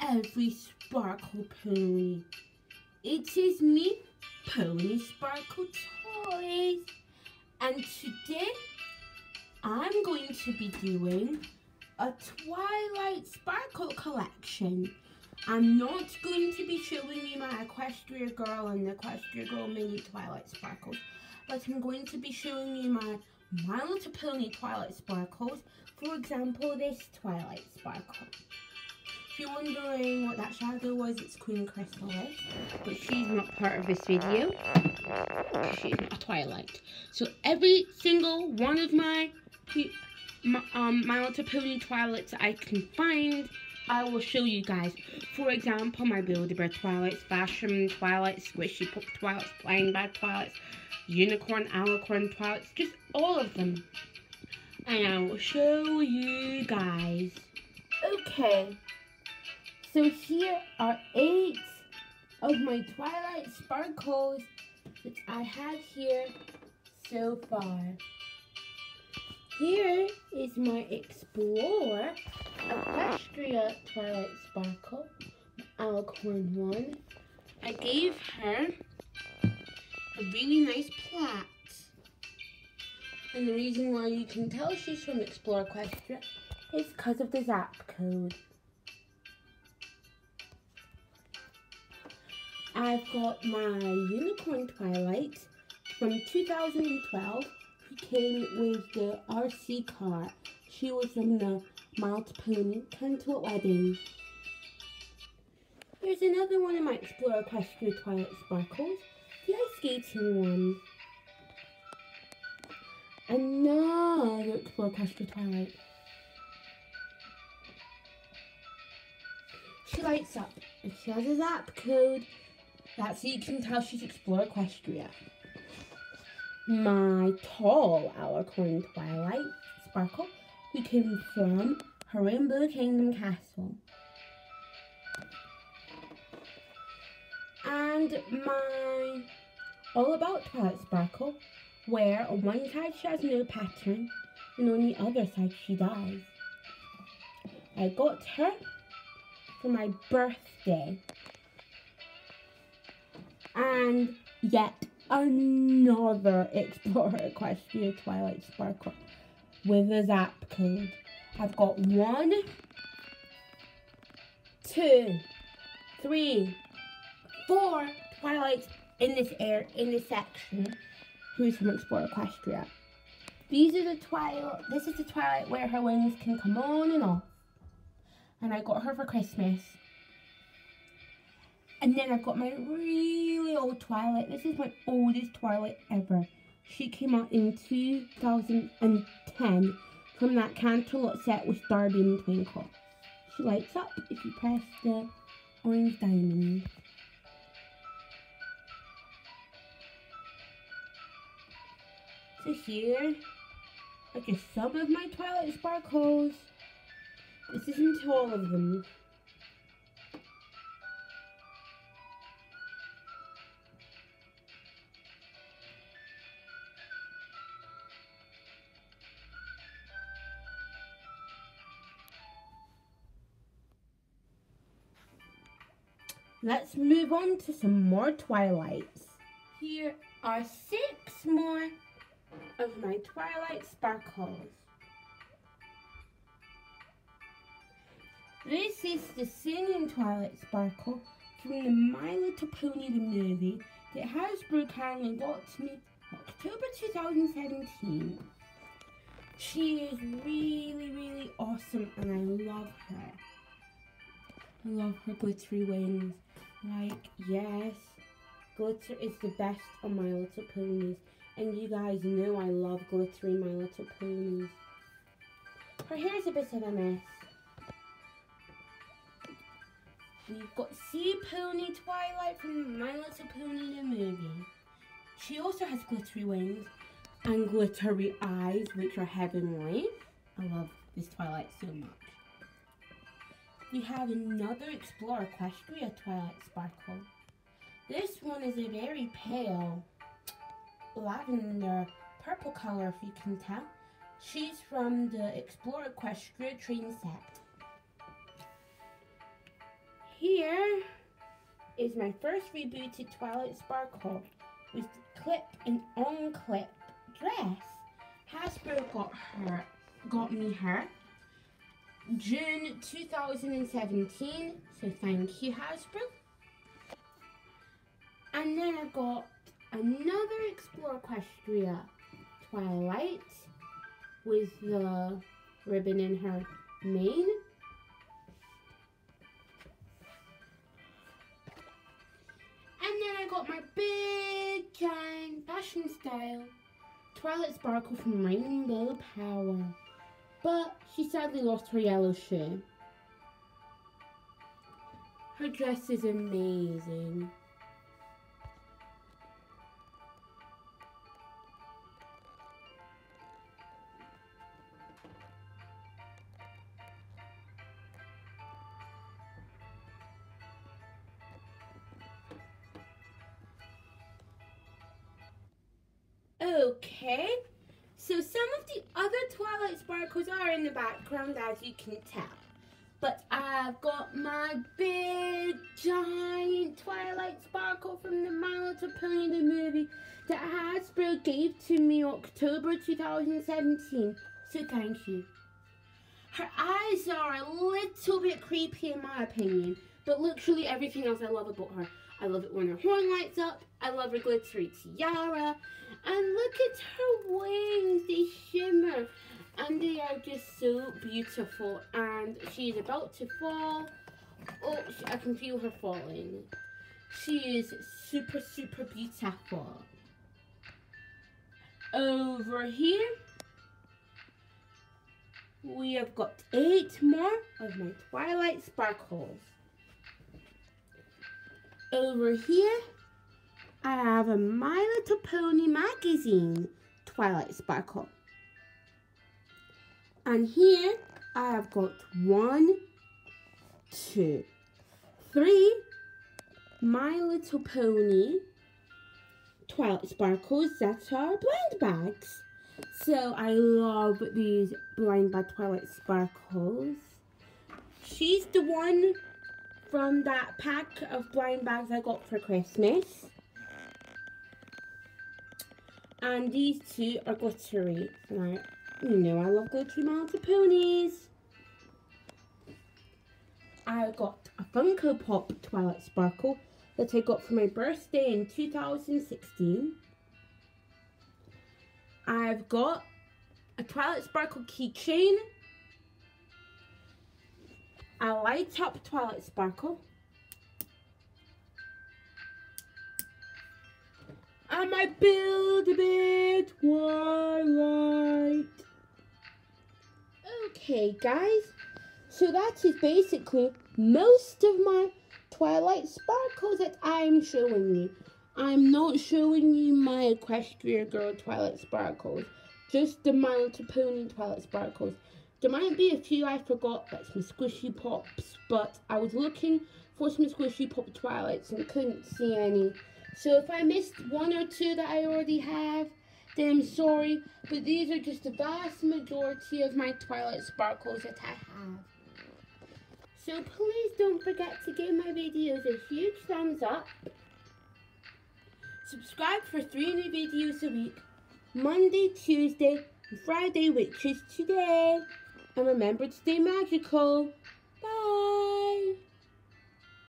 every sparkle pony. It is me, Pony Sparkle Toys. And today, I'm going to be doing a Twilight Sparkle collection. I'm not going to be showing you my Equestria Girl and Equestria Girl Mini Twilight Sparkles, but I'm going to be showing you my My Little Pony Twilight Sparkles, for example, this Twilight Sparkle. If you're wondering what that shadow was, it's Queen Chrysalis, but she's not part of this video. She's not a Twilight. So every single one of my, my um, My Little Pony Twilights I can find, I will show you guys. For example, my Build-A-Bear Twilights, Fashion Twilights, Squishy Pop Twilights, Blind Bag Twilights, Unicorn, Alicorn Twilights, just all of them. And I will show you guys. Okay, so here are eight of my Twilight Sparkles that I have here so far. Here is my Explore Equestria Twilight Sparkle, Alicorn one. I gave her a really nice plaque. And the reason why you can tell she's from Explore Equestria is because of the ZAP code. I've got my Unicorn Twilight from 2012 who came with the RC car. She was from the Mild Pony Canterlot Wedding. Here's another one of my Explorer Equestria Twilight Sparkles, the ice skating one. Another Explorer Equestria Twilight. She lights up and she has a zap code that's so you can tell she's Explore Equestria. My tall Alicorn Twilight Sparkle, who came from her Rainbow Kingdom Castle. And my All About Twilight Sparkle, where on one side she has no pattern, and on the other side she does. I got her for my birthday and yet another Explorer Equestria Twilight Sparkle with a zap code. I've got one, two, three, four Twilights in this air in this section. Who's from Explore Equestria? These are the Twilight. This is the Twilight where her wings can come on and off. And I got her for Christmas. And then I've got my really old Twilight. This is my oldest Twilight ever. She came out in 2010 from that Canterlot set with Darby and Twinkle. She lights up if you press the orange diamond. So here are just some of my Twilight Sparkles. This isn't all of them. Let's move on to some more Twilights. Here are six more of my Twilight Sparkles. This is the Singing Twilight Sparkle from the My Little Pony the movie that Hasbro kindly got to me October 2017. She is really, really awesome and I love her. I love her glittery wings. Like, yes, glitter is the best on My Little Ponies. And you guys know I love glittering My Little Ponies. Her hair is a bit of a mess. We've got Sea Pony Twilight from My Little Pony the movie. She also has glittery wings and glittery eyes, which are heavenly. I love this Twilight so much we have another Explorer Equestria Twilight Sparkle. This one is a very pale lavender purple color if you can tell. She's from the Explorer Equestria train set. here is my first rebooted Twilight Sparkle with clip and unclip dress. Hasbro got her got me her June 2017, so thank you Hasbro. And then I got another Explore Equestria Twilight with the ribbon in her mane. And then I got my big giant fashion style Twilight Sparkle from Rainbow Power. But she sadly lost her yellow shoe. Her dress is amazing. Okay, so some of the other Twilight Sparkles are in the background as you can tell. But I've got my big giant Twilight Sparkle from the My Little Pony the movie that Hasbro gave to me October 2017. So thank you. Her eyes are a little bit creepy in my opinion, but literally everything else I love about her. I love it when her horn lights up. I love her glittery tiara. And look at her wings. They shimmer. And they are just so beautiful. And she's about to fall. Oh, I can feel her falling. She is super, super beautiful. Over here, we have got eight more of my Twilight Sparkles. Over here, I have a My Little Pony magazine, Twilight Sparkle. And here, I have got one, two, three My Little Pony Twilight Sparkles that are blind bags. So I love these blind bag Twilight Sparkles. She's the one from that pack of blind bags I got for Christmas. And these two are glittery. I, you know I love glittery mounted ponies. I got a Funko Pop Twilight Sparkle that I got for my birthday in 2016. I've got a Twilight Sparkle keychain a light up Twilight Sparkle. And my Build-A-Bear Twilight. Okay, guys. So that is basically most of my Twilight Sparkles that I'm showing you. I'm not showing you my Equestria Girl Twilight Sparkles. Just the My Little Pony Twilight Sparkles. There might be a few I forgot, like some squishy pops, but I was looking for some squishy pop twilights and couldn't see any. So if I missed one or two that I already have, then I'm sorry, but these are just the vast majority of my Twilight Sparkles that I have. So please don't forget to give my videos a huge thumbs up. Subscribe for three new videos a week. Monday, Tuesday, and Friday, which is today. And remember to stay magical.